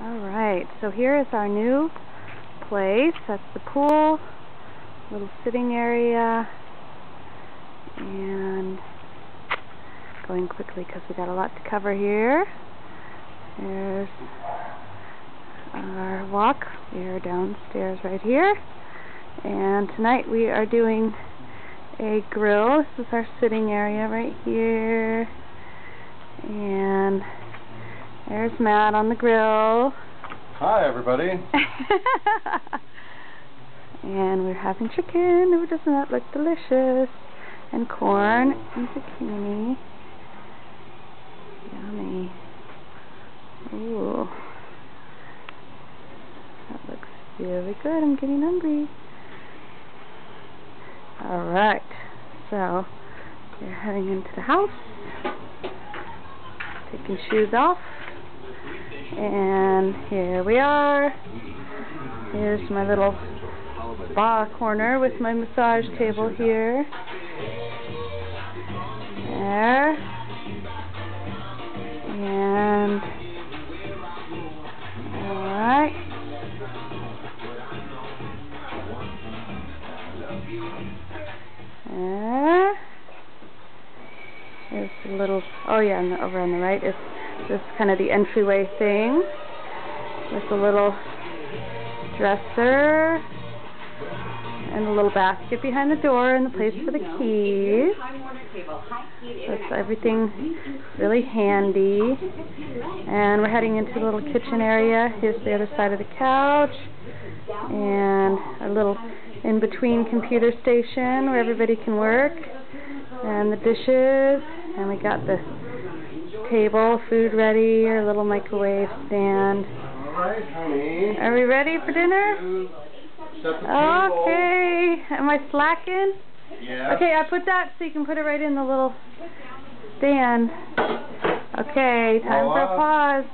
Alright, so here is our new place. That's the pool, little sitting area, and going quickly because we got a lot to cover here. There's our walk. We are downstairs right here. And tonight we are doing a grill. This is our sitting area right here. And there's Matt on the grill. Hi, everybody. and we're having chicken. Oh, doesn't that look delicious? And corn and zucchini. Yummy. Ooh. That looks really good. I'm getting hungry. Alright. So, we're heading into the house. Taking shoes off. And here we are. Here's my little spa corner with my massage table here. There. And alright. There. There's a little, oh yeah, over on the right is this kind of the entryway thing with a little dresser and a little basket behind the door and the place for the keys. That's everything really handy. And we're heading into the little kitchen area. Here's the other side of the couch. And a little in-between computer station where everybody can work. And the dishes. And we got the table, food ready, our little microwave stand. Alright, honey. Are we ready for dinner? Okay. Am I slacking? Yeah. Okay, I put that so you can put it right in the little stand. Okay, time for a pause.